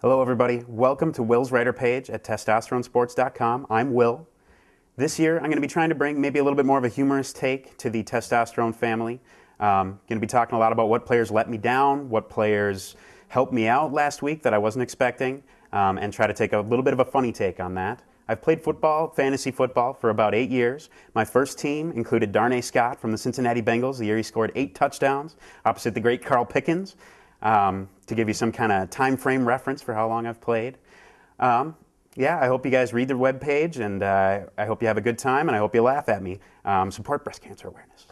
Hello, everybody. Welcome to Will's writer page at testosteronesports.com. I'm Will. This year, I'm going to be trying to bring maybe a little bit more of a humorous take to the testosterone family. Um, going to be talking a lot about what players let me down, what players helped me out last week that I wasn't expecting, um, and try to take a little bit of a funny take on that. I've played football, fantasy football, for about eight years. My first team included Darnay Scott from the Cincinnati Bengals, the year he scored eight touchdowns opposite the great Carl Pickens um, to give you some kind of time frame reference for how long I've played. Um, yeah, I hope you guys read the web page, and uh, I hope you have a good time, and I hope you laugh at me. Um, support breast cancer awareness.